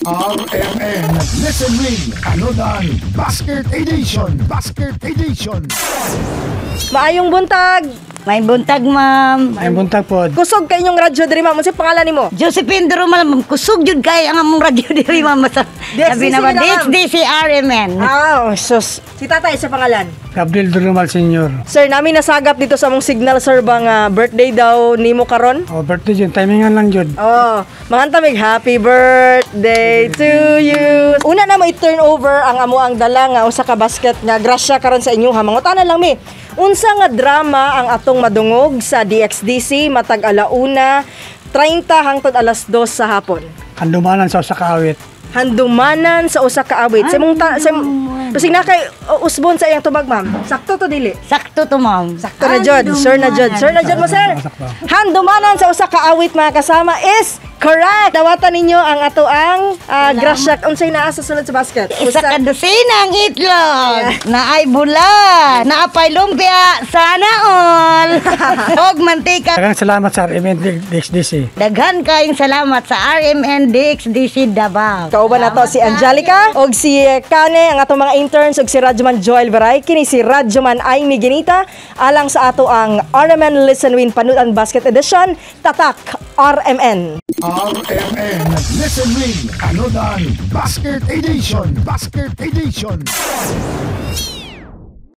RMN Listen Win Anodan Basket Edition. Basket Edition. Maayong buntag. May buntag, ma'am. Ay buntag po. Kusog kay inyong radyo diri ma'am. Unsa pangalan nimo? Josephine Durumal, ma'am. Kusog jud kay ang among radyo diri, ma'am. Sabi na, ma'am. DXDC RMN. Ah, sus. Si tatay sa pangalan. Gabriel Durumal Senior. Sir, namin nasagap dito sa among signal sir bang ah, birthday daw nimo karon. O birthday yun, timingan lang yun. Oh, mga mig happy birthday to you. Una na mo i-turn over ang amo ang dala nga usa ka basket nga grasya karon sa inyo ha. Mangutanan lang mi. Unsa nga drama ang atong madungog sa DXDC matag alauna 30 hangtod alas 2 sa hapon. Kandumanan sa usa ka awit. Handumanan sa usa ka awit. Sa mong ta, sa Basig na kay uh, usbon sa iyang tubag, ma'am. Sakto to dili. Sakto to, ma'am. Sakto na jud. Sir na jud. Sir na jud mo, sir. Handumanan sa usa ka awit mga kasama is correct. Dawatan ninyo ang ato ang uh, grasyak unsay naa sa sulod sa basket. Isa ka dosina ang itlog. Naay bulan. Naapay lumpia. Sana all. Og mantika. Daghang salamat sa RMN DXDC. Daghan kayong salamat sa RMN DXDC Davao. Kauban na to si Angelica og si Kane ang atong mga interns og si Radyoman Joel Baray kini si Radyoman Aimee Ginita alang sa ato ang RMN Listen Win Panutan Basket Edition Tatak RMN. RMN Listen Win Anodan Basket Edition Basket Edition